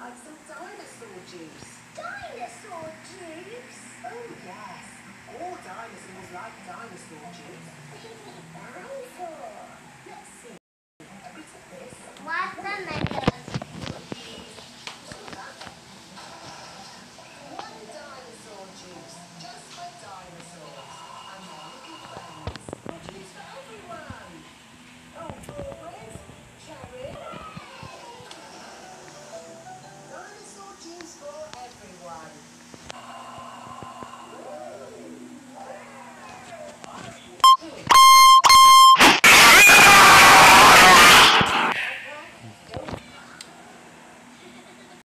Like some dinosaur juice. Dinosaur juice? Oh, yes. All dinosaurs like dinosaur juice.